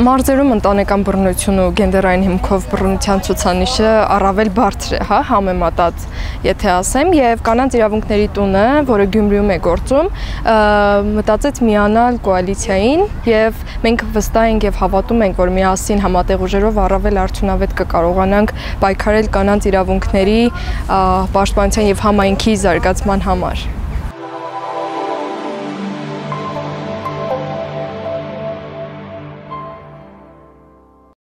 Մարզերում ընտանեկան բռնություն ու գենդերային հիմքով բռնության ցուցանիշը առավել բարձր է, հա, համեմատած, եթե ասեմ, եւ կանանց իրավունքների տունը, որը Գյումրիում է գործում, մտածեց միանալ կոալիցիային եւ մենք վստահ ենք եւ հավատում ենք, որ միասին համատեղ ուժերով առավել արդյունավետ կկարողանանք պայքարել կանանց իրավունքների պաշտպանության եւ համայնքի զարգացման համար։